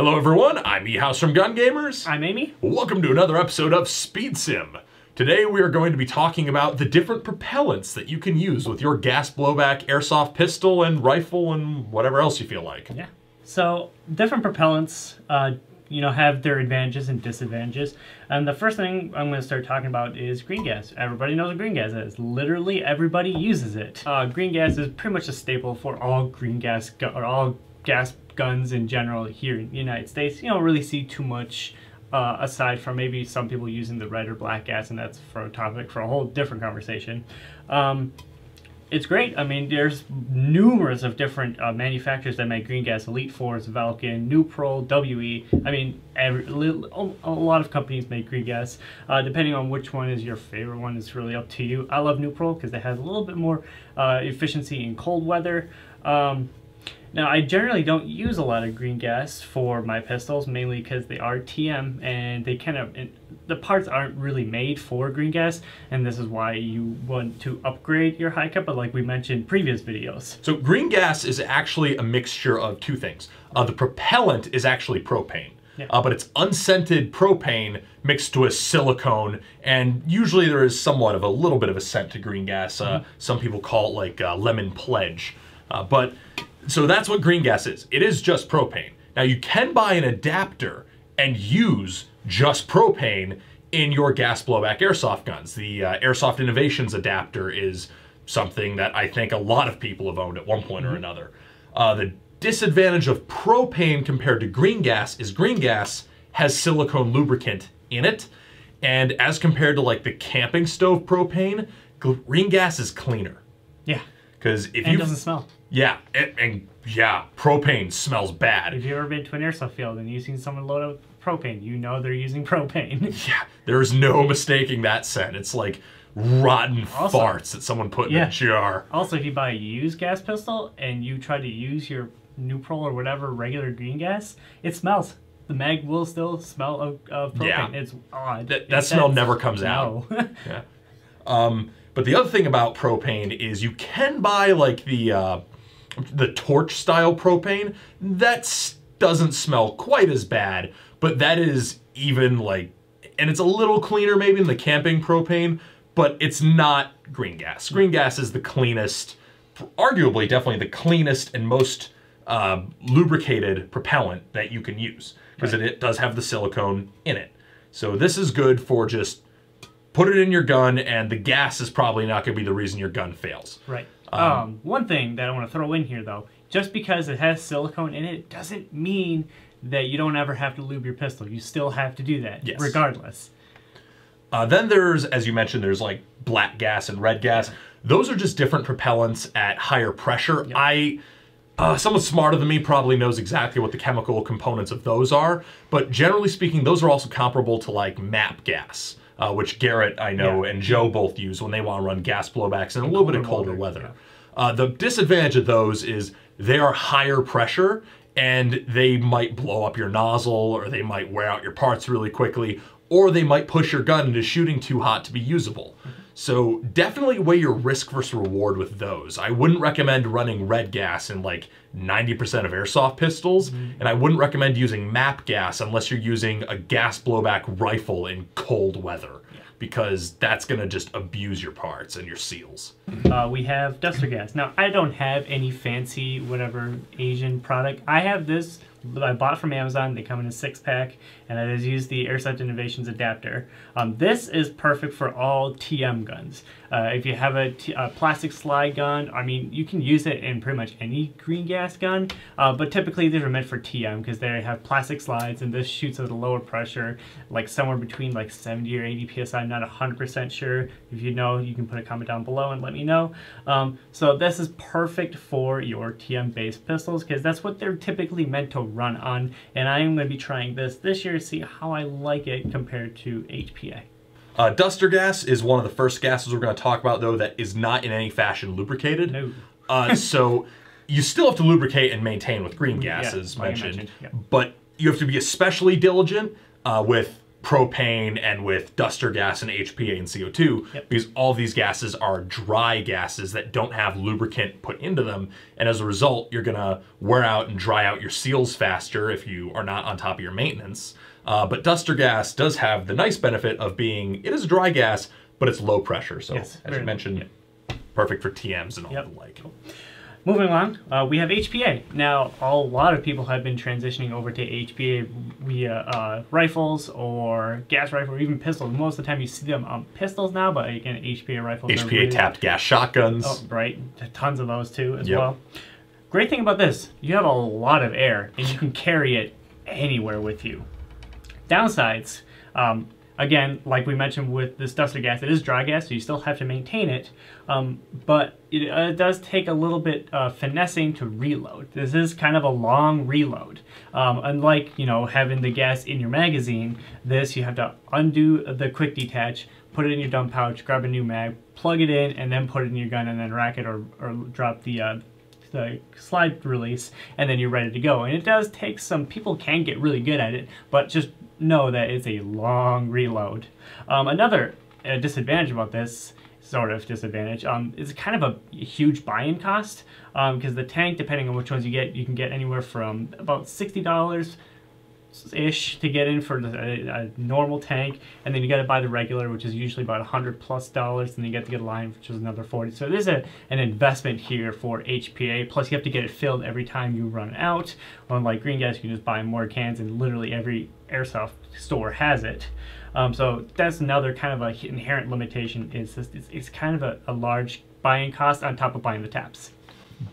Hello everyone, I'm E-House from Gun Gamers. I'm Amy. Welcome to another episode of Speed Sim. Today we are going to be talking about the different propellants that you can use with your gas blowback airsoft pistol and rifle and whatever else you feel like. Yeah. So different propellants, uh, you know, have their advantages and disadvantages. And the first thing I'm going to start talking about is green gas. Everybody knows what green gas is. Literally everybody uses it. Uh, green gas is pretty much a staple for all green gas or all gas guns in general here in the United States. You don't really see too much uh, aside from maybe some people using the red or black gas, and that's for a topic for a whole different conversation. Um, it's great. I mean, there's numerous of different uh, manufacturers that make green gas. Elite Force, Valken, Nuprol, WE. I mean, every, a lot of companies make green gas. Uh, depending on which one is your favorite one, is really up to you. I love Nuprol because it has a little bit more uh, efficiency in cold weather. Um, now, I generally don't use a lot of green gas for my pistols, mainly because they are TM and they kind of, the parts aren't really made for green gas, and this is why you want to upgrade your high cap, but like we mentioned previous videos. So green gas is actually a mixture of two things. Uh, the propellant is actually propane. Yeah. Uh, but it's unscented propane mixed with silicone, and usually there is somewhat of a little bit of a scent to green gas. Uh, mm -hmm. Some people call it like uh, lemon pledge. Uh, but so that's what green gas is. It is just propane. Now you can buy an adapter and use just propane in your gas blowback airsoft guns. The uh, Airsoft Innovations adapter is something that I think a lot of people have owned at one point or mm-hmm. another. Uh, the disadvantage of propane compared to green gas is green gas has silicone lubricant in it. And as compared to like the camping stove propane, green gas is cleaner. Yeah. Because if and you doesn't smell. Yeah, and, and, yeah, propane smells bad. If you ever been to an airsoft field and you've seen someone load up propane, you know they're using propane. yeah, there's no mistaking that scent. It's like rotten also, farts that someone put yeah. in a jar. Also, if you buy a used gas pistol and you try to use your Nuprol or whatever regular green gas, it smells. The mag will still smell of, of propane. Yeah. It's odd. That, that smell never comes no. out. yeah. Um, but the other thing about propane is you can buy like the uh, the torch style propane. That doesn't smell quite as bad, but that is even like, and it's a little cleaner maybe than the camping propane, but it's not green gas. Green gas is the cleanest, arguably definitely the cleanest and most uh, lubricated propellant that you can use because right. it, it does have the silicone in it. So this is good for just put it in your gun, and the gas is probably not going to be the reason your gun fails. Right. Um, um, one thing that I want to throw in here, though, just because it has silicone in it doesn't mean that you don't ever have to lube your pistol. You still have to do that, yes. regardless. Uh, then there's, as you mentioned, there's like black gas and red gas. Those are just different propellants at higher pressure. Yep. I, uh, someone smarter than me probably knows exactly what the chemical components of those are, but generally speaking, those are also comparable to like MAPP gas uh, which Garrett, I know, yeah. and Joe both use when they want to run gas blowbacks in a little bit of colder weather. Uh, the disadvantage of those is they are higher pressure and they might blow up your nozzle or they might wear out your parts really quickly or they might push your gun into shooting too hot to be usable. Mm-hmm. So definitely weigh your risk versus reward with those. I wouldn't recommend running red gas in like 90% of airsoft pistols, mm-hmm. and I wouldn't recommend using MAPP gas unless you're using a gas blowback rifle in cold weather. Because that's gonna just abuse your parts and your seals. Uh, we have duster gas. Now, I don't have any fancy, whatever Asian product. I have this I bought from Amazon. They come in a six pack, and I just use the Airsoft Innovations adapter. Um, this is perfect for all TM guns. Uh, if you have a, plastic slide gun, I mean, you can use it in pretty much any green gas gun, uh, but typically these are meant for TM because they have plastic slides, and this shoots at a lower pressure, like somewhere between like 70 or 80 psi. I'm not 100% sure. If you know, you can put a comment down below and let me know. Um, so this is perfect for your TM-based pistols because that's what they're typically meant to run on. And I am going to be trying this this year to see how I like it compared to HPA. Uh, duster gas is one of the first gases we're going to talk about, though, that is not in any fashion lubricated. No. uh, so you still have to lubricate and maintain with green gas, yeah, mentioned, mentioned yeah. but you have to be especially diligent uh, with propane and with duster gas and HPA and CO2 Yep. because all these gases are dry gases that don't have lubricant put into them and as a result you're going to wear out and dry out your seals faster if you are not on top of your maintenance. Uh, but duster gas does have the nice benefit of being it is a dry gas but it's low pressure so Yes, as you mentioned perfect for TMs and all Yep. the like. Moving along, uh, we have HPA. Now, a lot of people have been transitioning over to HPA via uh, rifles or gas rifle or even pistols. Most of the time, you see them on pistols now, but again, HPA rifles. HPA really- tapped gas shotguns. Oh, right, tons of those too as Yep. well. Great thing about this, you have a lot of air and you can carry it anywhere with you. Downsides, um, again, like we mentioned with this duster gas, it is dry gas, so you still have to maintain it. Um, but it, uh, does take a little bit uh, finessing to reload. This is kind of a long reload. Um, unlike you know having the gas in your magazine, this you have to undo the quick detach, put it in your dump pouch, grab a new mag, plug it in, and then put it in your gun, and then rack it or, or drop the uh, the slide release, and then you're ready to go. And it does take some people can get really good at it, but just know that it's a long reload. Um, another uh, disadvantage about this sort of disadvantage um, is kind of a huge buy-in cost because the tank, depending on which ones you get, you can get anywhere from about sixty dollars ish to get in for the, a, a normal tank, and then you got to buy the regular, which is usually about hundred plus dollars, and then you get to get a line, which is another forty. So there's a an investment here for HPA. Plus, you have to get it filled every time you run out. Unlike green gas, you can just buy more cans, and literally every airsoft store has it. Um, so that's another kind of a inherent limitation. Is this, it's, it's kind of a, a large buying cost on top of buying the taps.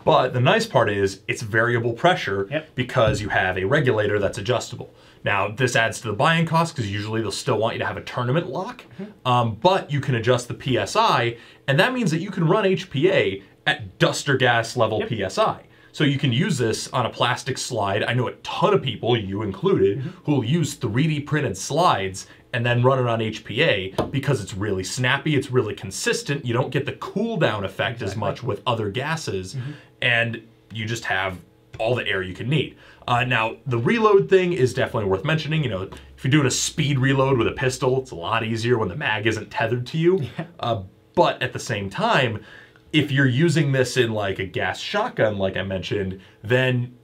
But the nice part is it's variable pressure Yep. because you have a regulator that's adjustable. Now, this adds to the buying cost because usually they'll still want you to have a tournament lock, um, but you can adjust the PSI, and that means that you can run HPA at duster gas level PSI. So you can use this on a plastic slide. I know a ton of people, you included, who will use 3D printed slides and then run it on HPA because it's really snappy, it's really consistent. You don't get the cool down effect as much with other gases, and you just have all the air you can need. Uh, now, the reload thing is definitely worth mentioning. You know, if you're doing a speed reload with a pistol, it's a lot easier when the mag isn't tethered to you. Uh, but at the same time, if you're using this in like a gas shotgun, like I mentioned, then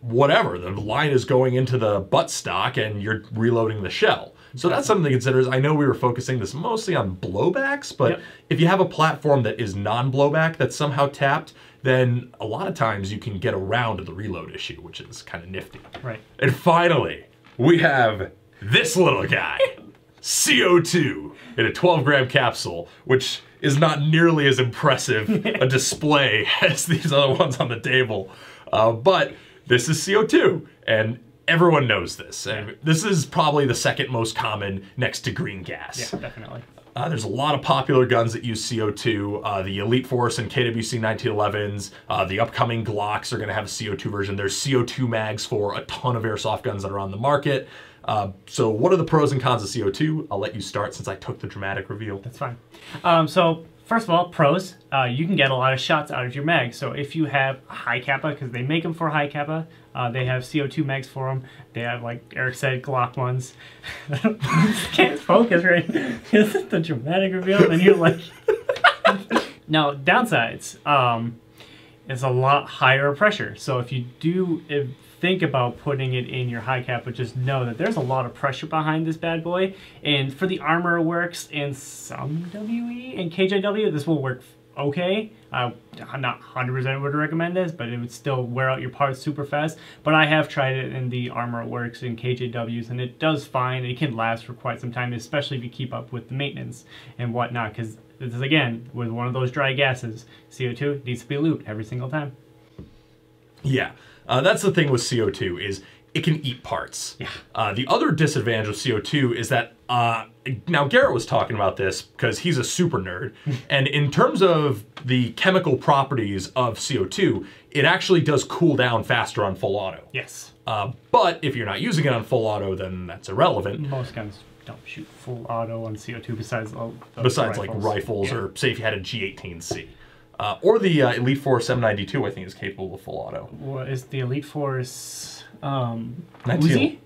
whatever, the line is going into the butt stock and you're reloading the shell. So that's something to consider. I know we were focusing this mostly on blowbacks, but Yep. if you have a platform that is non-blowback that's somehow tapped, then a lot of times you can get around the reload issue, which is kind of nifty. Right. And finally, we have this little guy, CO2, in a 12 gram capsule, which is not nearly as impressive a display as these other ones on the table. Uh, but this is CO2, and everyone knows this. And this is probably the second most common next to green gas. Yeah, definitely. Uh, there's a lot of popular guns that use CO2. Uh, the Elite Force and KWC 1911s. Uh, the upcoming Glocks are going to have a CO2 version. There's CO2 mags for a ton of airsoft guns that are on the market. Uh, so, what are the pros and cons of CO2? I'll let you start since I took the dramatic reveal. That's fine. Um, so first of all, pros. Uh, you can get a lot of shots out of your mag. So if you have Hi-Capa, because they make them for Hi-Capa, uh, they have CO2 mags for them. They have, like Eric said, Glock ones. Can't focus right. This is the dramatic reveal, and you're like. now downsides. Um, it's a lot higher pressure. So if you do if, think about putting it in your high cap, but just know that there's a lot of pressure behind this bad boy. And for the Armor Works and some WE and KJW, this will work okay. Uh, I'm not 100% would recommend this, but it would still wear out your parts super fast. But I have tried it in the Armor Works and KJWs, and it does fine. It can last for quite some time, especially if you keep up with the maintenance and whatnot, because this is again with one of those dry gases. CO2 needs to be looped every single time. Yeah, uh, that's the thing with CO2 is it can eat parts. Yeah. Uh, the other disadvantage of CO2 is that uh, now Garrett was talking about this because he's a super nerd, and in terms of the chemical properties of CO2, it actually does cool down faster on full auto. Yes. Uh, but if you're not using it on full auto, then that's irrelevant. Most guns don't shoot full auto on CO2 besides uh, Besides like rifles Yeah. or say if you had a G18C. Uh, or the uh, Elite Force 792, I think, is capable of full auto. What is the Elite Force? Um, Uzi?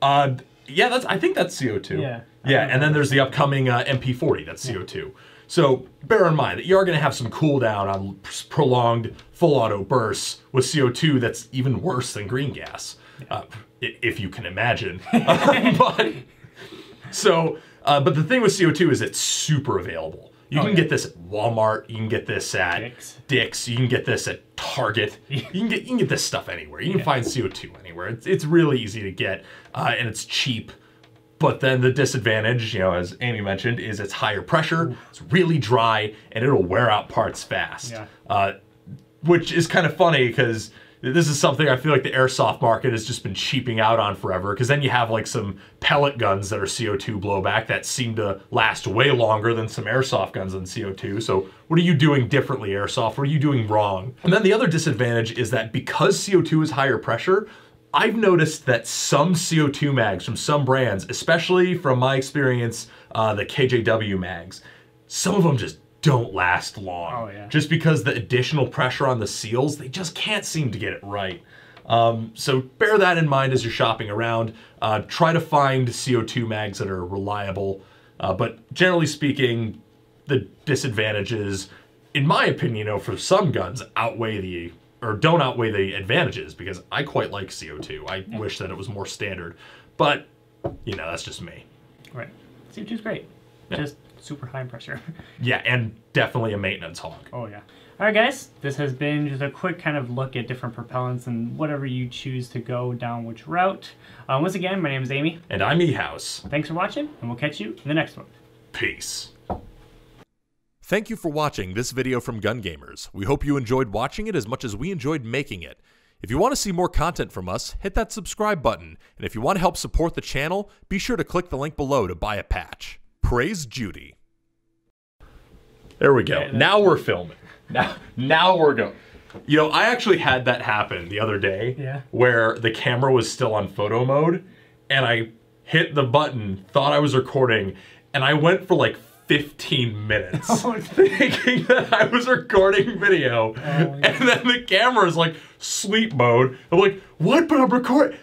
Uh, Yeah, that's. I think that's CO2. Yeah. Yeah, and then there's the upcoming uh, MP40. That's CO2. So bear in mind that you are going to have some cooldown on prolonged full auto bursts with CO2 that's even worse than green gas, uh, if you can imagine. but so, uh, but the thing with CO2 is it's super available. You Oh, can yeah. get this at Walmart. You can get this at Dick's. Dick's. You can get this at Target. You can get you can get this stuff anywhere. You can find CO2 anywhere. It's it's really easy to get, uh, and it's cheap. But then the disadvantage, you know, as Amy mentioned, is it's higher pressure. It's really dry, and it'll wear out parts fast. Yeah. Uh, which is kind of funny because this is something I feel like the airsoft market has just been cheaping out on forever. Because then you have like some pellet guns that are CO2 blowback that seem to last way longer than some airsoft guns on CO2. So what are you doing differently, airsoft? What are you doing wrong? And then the other disadvantage is that because CO2 is higher pressure, I've noticed that some CO2 mags from some brands, especially from my experience, uh, the KJW mags, some of them just don't last long. Oh, yeah. Just because the additional pressure on the seals, they just can't seem to get it right. Um, so bear that in mind as you're shopping around. Uh, try to find CO2 mags that are reliable. Uh, but generally speaking, the disadvantages, in my opinion, you know, for some guns outweigh the or don't outweigh the advantages because I quite like CO2. I wish that it was more standard, but you know, that's just me. Right. CO2 is great. Just super high pressure. Yeah, and definitely a maintenance hog. Oh yeah. All right, guys. This has been just a quick kind of look at different propellants and whatever you choose to go down which route. Uh, once again, my name is Amy. And I'm E-House. Thanks for watching, and we'll catch you in the next one. Peace. Thank you for watching this video from Gun Gamers. We hope you enjoyed watching it as much as we enjoyed making it. If you want to see more content from us, hit that subscribe button, and if you want to help support the channel, be sure to click the link below to buy a patch. Praise Judy. There we go. That's- now we're filming. Now, now we're going. You know, I actually had that happen the other day. Yeah. Where the camera was still on photo mode, and I hit the button, thought I was recording, and I went for like 15 minutes Oh, thinking that I was recording video, and then the camera's like sleep mode. I'm like, what? But I'm recording.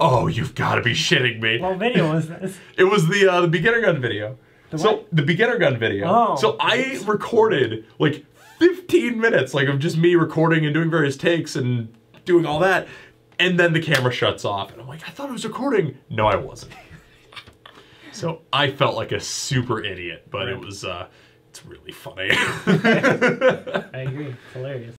Oh, you've got to be shitting me. What video was this? It was the uh, the beginner gun video. So what? the beginner gun video. Oh. So I recorded like 15 minutes like of just me recording and doing various takes and doing all that, and then the camera shuts off, and I'm like, I thought I was recording. No, I wasn't. so I felt like a super idiot, but it was uh, it's really funny. I agree. It's hilarious.